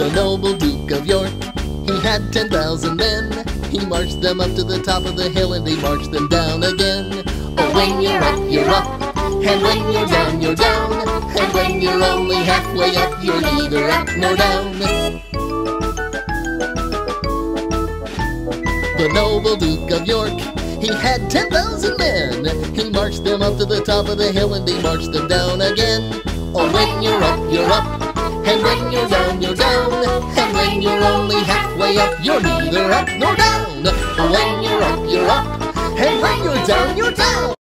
The noble Duke of York, he had 10,000 men. He marched them up to the top of the hill and he marched them down again. Oh, when you're up, you're up. And when you're down, you're down. And when you're only halfway up, you're neither up nor down. The noble Duke of York, he had 10,000 men. He marched them up to the top of the hill and he marched them down again. Oh, when you're up, you're up. You're only halfway up, you're neither up nor down. When you're up, you're up. And when you're down, you're down.